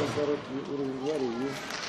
на здоровье уровень варенья.